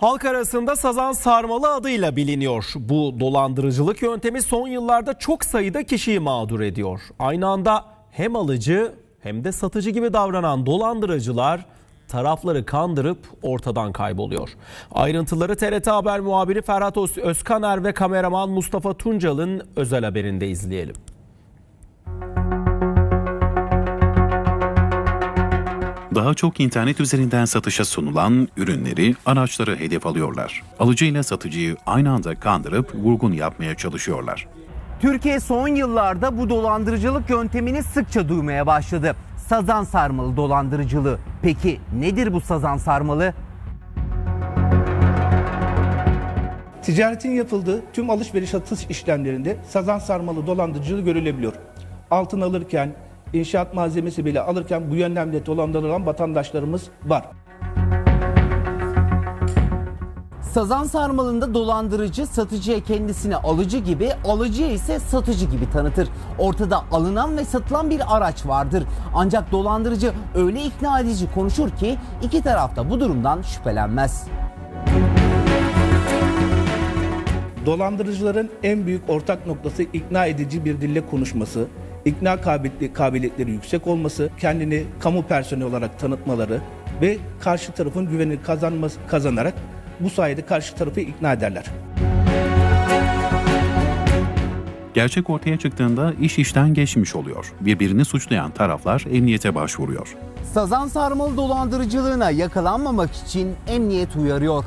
Halk arasında sazan sarmalı adıyla biliniyor. Bu dolandırıcılık yöntemi son yıllarda çok sayıda kişiyi mağdur ediyor. Aynı anda hem alıcı hem de satıcı gibi davranan dolandırıcılar tarafları kandırıp ortadan kayboluyor. Ayrıntıları TRT Haber muhabiri Ferhat Öz- Özkaner ve kameraman Mustafa Tuncal'ın özel haberinde izleyelim. Daha çok internet üzerinden satışa sunulan ürünleri, araçları hedef alıyorlar. Alıcı ile satıcıyı aynı anda kandırıp vurgun yapmaya çalışıyorlar. Türkiye son yıllarda bu dolandırıcılık yöntemini sıkça duymaya başladı. Sazan sarmalı dolandırıcılığı. Peki nedir bu sazan sarmalı? Ticaretin yapıldığı tüm alışveriş satış işlemlerinde sazan sarmalı dolandırıcılığı görülebiliyor. Altın alırken, inşaat malzemesi bile alırken bu yöntemle dolandırılan vatandaşlarımız var. Sazan sarmalında dolandırıcı satıcıya kendisini alıcı gibi, alıcıya ise satıcı gibi tanıtır. Ortada alınan ve satılan bir araç vardır. Ancak dolandırıcı öyle ikna edici konuşur ki iki taraf da bu durumdan şüphelenmez. Dolandırıcıların en büyük ortak noktası ikna edici bir dille konuşması, ikna kabiliyetli- kabiliyetleri yüksek olması, kendini kamu personeli olarak tanıtmaları ve karşı tarafın güvenini kazanması, kazanarak bu sayede karşı tarafı ikna ederler. Gerçek ortaya çıktığında iş işten geçmiş oluyor. Birbirini suçlayan taraflar emniyete başvuruyor. Sazan sarmalı dolandırıcılığına yakalanmamak için emniyet uyarıyor.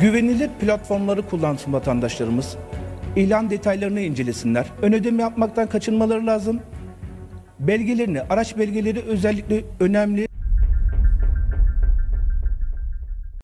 Güvenilir platformları kullansın vatandaşlarımız. İlan detaylarını incelesinler. Ön ödeme yapmaktan kaçınmaları lazım. Belgelerini, araç belgeleri özellikle önemli.